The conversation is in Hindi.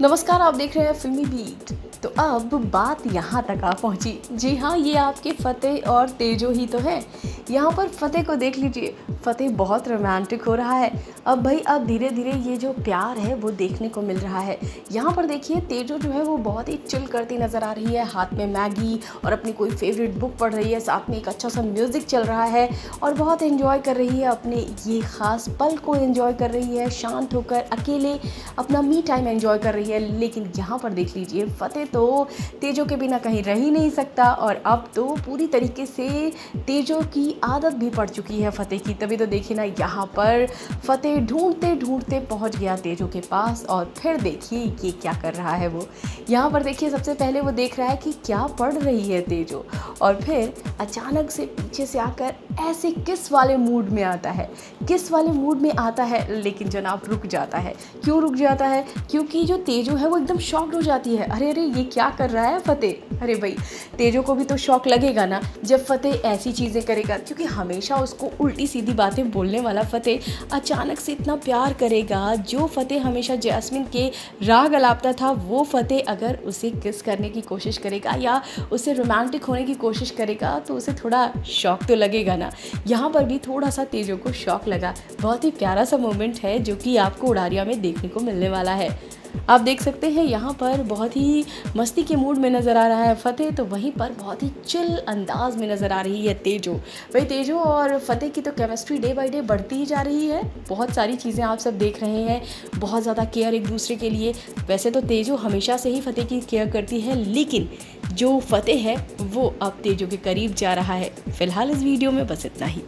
नमस्कार आप देख रहे हैं फिल्मी बीट। तो अब बात यहाँ तक आ पहुँची। जी हाँ ये आपके फतेह और तेजो ही तो है। यहाँ पर फतेह को देख लीजिए। फतेह बहुत रोमांटिक हो रहा है। अब भाई, अब धीरे धीरे ये जो प्यार है, वो देखने को मिल रहा है। यहाँ पर देखिए, तेजो जो है, वो बहुत ही चिल करती नज़र आ रही है। हाथ में मैगी और अपनी कोई फेवरेट बुक पढ़ रही है। साथ में एक अच्छा सा म्यूज़िक चल रहा है और बहुत इन्जॉय कर रही है। अपने ये ख़ास पल को इन्जॉय कर रही है। शांत होकर अकेले अपना मी टाइम इन्जॉय कर रही है। लेकिन यहाँ पर देख लीजिए, फतेह तो तेजो के बिना कहीं रह ही नहीं सकता और अब तो पूरी तरीके से तेजो की आदत भी पड़ चुकी है फतेह की। तभी तो देखिए ना, यहाँ पर फतेह ढूंढते ढूंढते पहुँच गया तेजो के पास और फिर देखिए ये क्या कर रहा है वो। यहाँ पर देखिए, सबसे पहले वो देख रहा है कि क्या पढ़ रही है तेजो और फिर अचानक से पीछे से आकर ऐसे किस वाले मूड में आता है, किस वाले मूड में आता है, लेकिन जनाब रुक जाता है। क्यों रुक जाता है? क्योंकि जो तेजो है वो एकदम शॉक्ड हो जाती है। अरे अरे ये क्या कर रहा है फतेह? अरे भाई, तेजो को भी तो शौक लगेगा ना जब फतेह ऐसी चीज़ें करेगा। क्योंकि हमेशा उसको उल्टी सीधी बातें बोलने वाला फतेह अचानक से इतना प्यार करेगा, जो फतेह हमेशा जैस्मिन के राग अलापता था, वो फतेह अगर उसे किस करने की कोशिश करेगा या उसे रोमांटिक होने की कोशिश करेगा तो उसे थोड़ा शौक तो लगेगा ना। यहाँ पर भी थोड़ा सा तेजो को शौक लगा। बहुत ही प्यारा सा मोमेंट है जो कि आपको उड़ारिया में देखने को मिलने वाला है। आप देख सकते हैं, यहाँ पर बहुत ही मस्ती के मूड में नज़र आ रहा है फ़तेह तो वहीं पर बहुत ही चिल अंदाज में नज़र आ रही है तेजो। वही तेजो और फ़तेह की तो केमिस्ट्री डे बाई डे बढ़ती ही जा रही है। बहुत सारी चीज़ें आप सब देख रहे हैं, बहुत ज़्यादा केयर एक दूसरे के लिए। वैसे तो तेजो हमेशा से ही फ़तेह की केयर करती है, लेकिन जो फ़तेह है, वो अब तेजो के करीब जा रहा है। फ़िलहाल इस वीडियो में बस इतना ही।